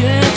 emotion